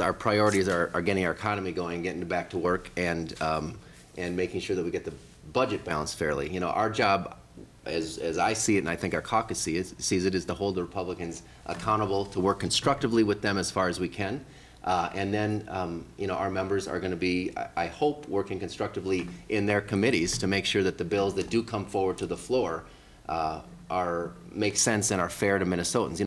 our priorities are, are getting our economy going, getting back to work, and, um, and making sure that we get the budget balanced fairly. You know, our job, as, as I see it, and I think our caucus sees, sees it, is to hold the Republicans accountable, to work constructively with them as far as we can. Uh, and then, um, you know, our members are going to be, I, I hope, working constructively in their committees to make sure that the bills that do come forward to the floor uh, are, make sense and are fair to Minnesotans. You